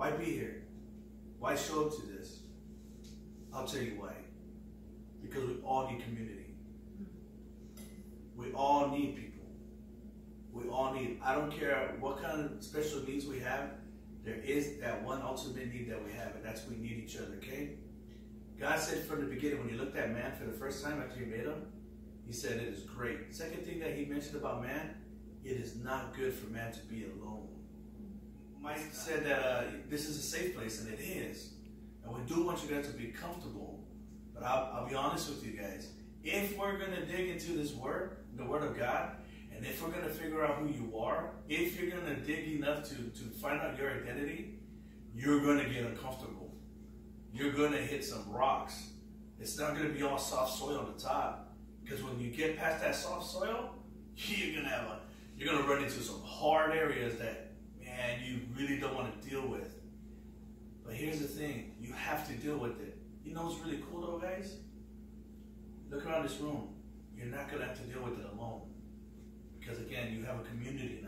Why be here? Why show up to this? I'll tell you why. Because we all need community. We all need people. We all need, I don't care what kind of special needs we have, there is that one ultimate need that we have, and that's we need each other, okay? God said from the beginning, when he looked at man for the first time after he made him, he said it is great. Second thing that he mentioned about man, it is not good for man to be alone. Mike said that uh, this is a safe place, and it is. And we do want you guys to be comfortable. But I'll, I'll be honest with you guys. If we're going to dig into this word, the word of God, and if we're going to figure out who you are, if you're going to dig enough to, to find out your identity, you're going to get uncomfortable. You're going to hit some rocks. It's not going to be all soft soil on the top. Because when you get past that soft soil, you're going to have a, you're going to run into some hard areas that, really don't want to deal with. But here's the thing, you have to deal with it. You know what's really cool though, guys? Look around this room. You're not to have to deal with it alone. Because again, you have a community.